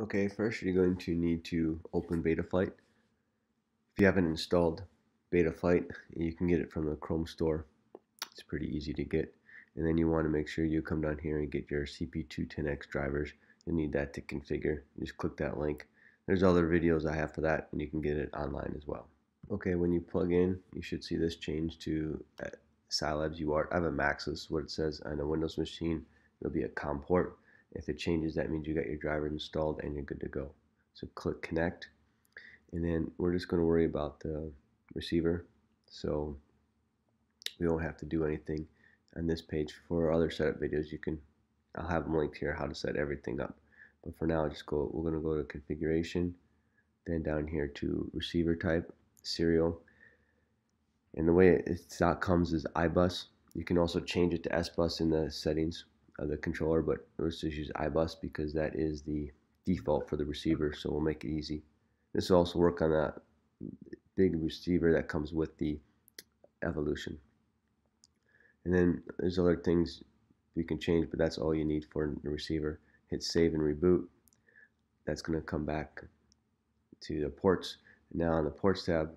Okay, first you're going to need to open Betaflight. If you haven't installed Betaflight, you can get it from the Chrome store. It's pretty easy to get. And then you want to make sure you come down here and get your CP210X drivers. You'll need that to configure. Just click that link. There's other videos I have for that, and you can get it online as well. Okay, when you plug in, you should see this change to uh, Silabs UART. I have a Max, this is what it says on a Windows machine. It'll be a COM port. If it changes, that means you got your driver installed and you're good to go. So click connect. And then we're just going to worry about the receiver. So we won't have to do anything on this page. For other setup videos, you can, I'll have them linked here how to set everything up. But for now, just go, we're going to go to configuration, then down here to receiver type, serial. And the way it comes is iBus. You can also change it to SBus in the settings of the controller, but let's just use iBus because that is the default for the receiver, so we'll make it easy. This will also work on that big receiver that comes with the Evolution. And then there's other things you can change, but that's all you need for the receiver. Hit save and reboot. That's going to come back to the ports. Now on the ports tab,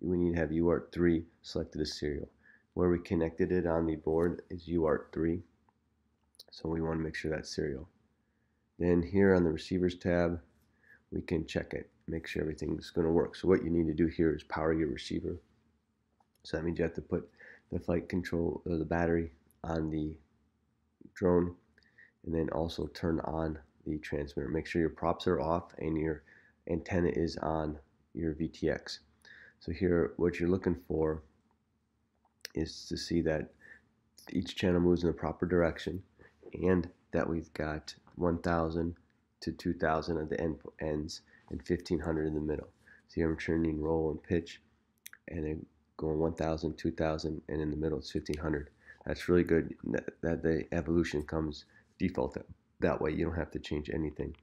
we need to have UART3 selected as serial. Where we connected it on the board is UART3. So we want to make sure that's serial. Then here on the receivers tab, we can check it, make sure everything's going to work. So what you need to do here is power your receiver. So that means you have to put the flight control or the battery on the drone and then also turn on the transmitter. Make sure your props are off and your antenna is on your VTX. So here what you're looking for is to see that each channel moves in the proper direction and that we've got 1000 to 2000 at the end ends and 1500 in the middle. So here I'm turning roll and pitch and then going 1000, 2000 and in the middle it's 1500. That's really good that the evolution comes default that, that way you don't have to change anything.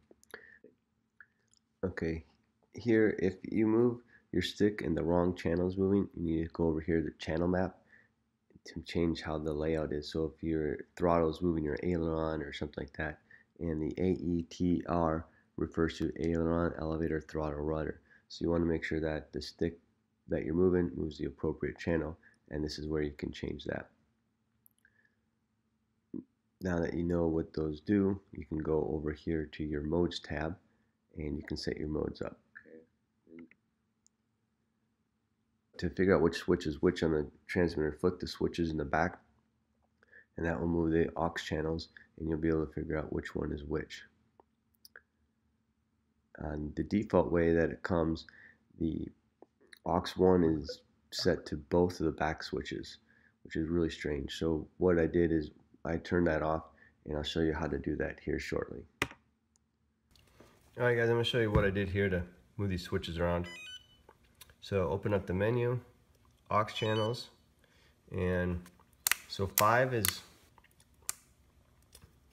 Okay, here if you move your stick and the wrong channel is moving, you need to go over here to channel map to change how the layout is. So if your throttle is moving your aileron or something like that, and the AETR refers to aileron, elevator, throttle, rudder. So you want to make sure that the stick that you're moving moves the appropriate channel, and this is where you can change that. Now that you know what those do, you can go over here to your modes tab, and you can set your modes up. To figure out which switch is which on the transmitter, flick the switches in the back and that will move the aux channels and you'll be able to figure out which one is which. And the default way that it comes, the aux 1 is set to both of the back switches, which is really strange. So what I did is I turned that off and I'll show you how to do that here shortly. Alright guys, I'm going to show you what I did here to move these switches around. So open up the menu, aux channels, and so five is,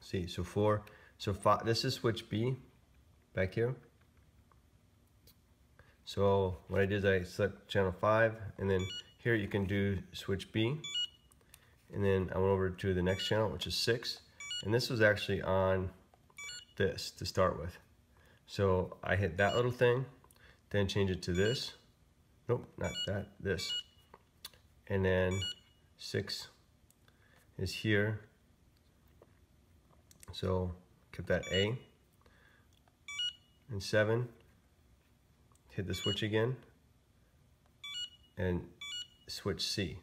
see, so four, so five, this is switch B back here. So what I did is I select channel five, and then here you can do switch B, and then I went over to the next channel, which is six, and this was actually on this to start with. So I hit that little thing, then change it to this, nope, not that, this. And then six is here. So keep that A. And seven, hit the switch again and switch C.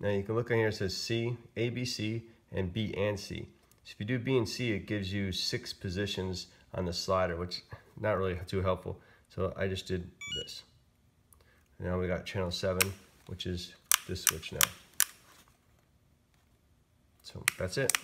Now you can look on here, it says C, A, B, C, and B and C. So if you do B and C, it gives you six positions on the slider, which not really too helpful. So I just did this. Now we got channel 7, which is this switch now. So that's it.